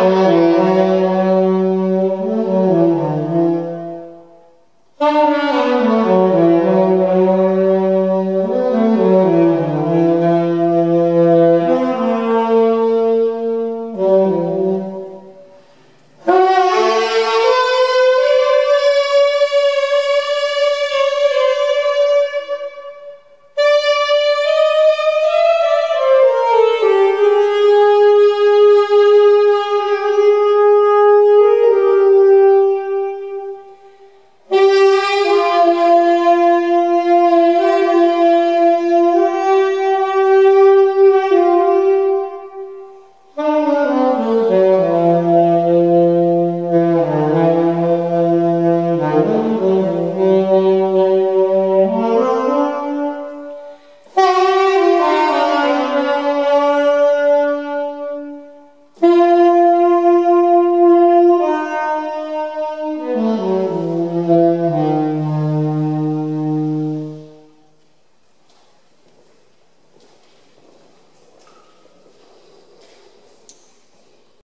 Oh.